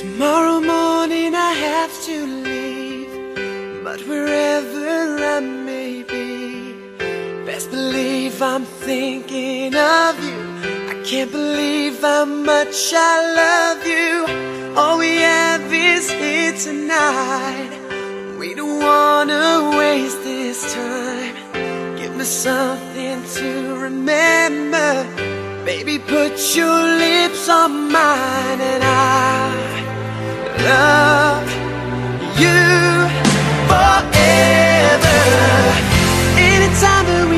Tomorrow morning I have to leave, but wherever I may be, best believe I'm thinking of you. I can't believe how much I love you. All we have is here tonight. We don't wanna waste this time. Give me something to remember. Baby, put your lips on mine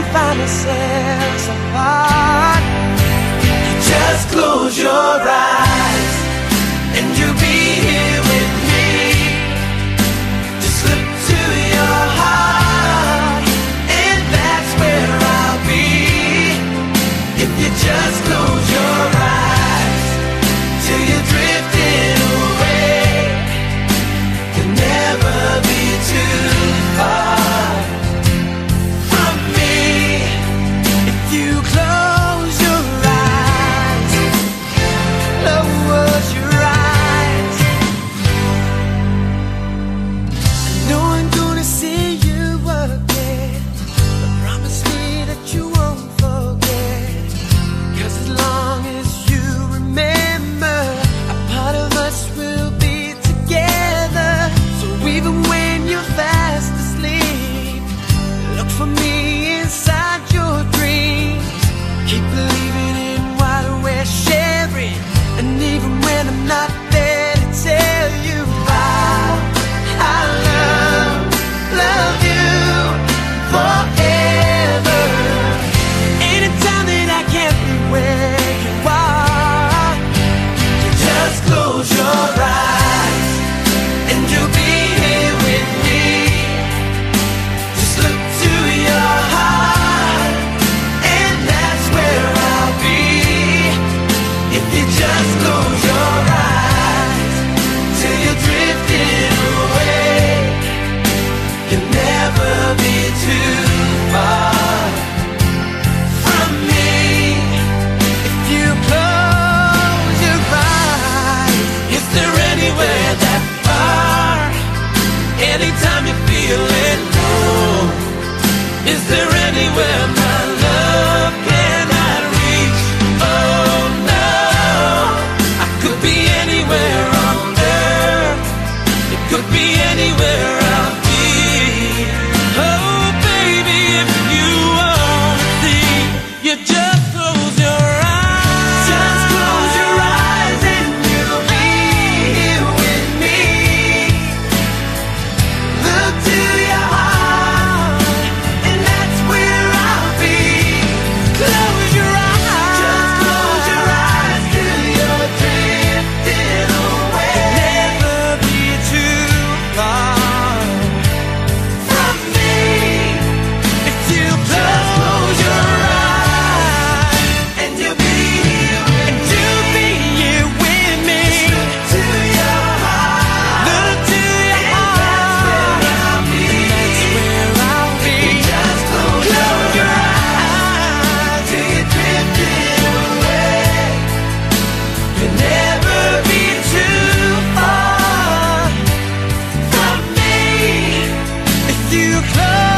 we find ourselves apart. You just close your eyes and you'll be here with me. Just slip to your heart and that's where I'll be. If you just close your eyes till you're drifting away, can never be too. Is there love.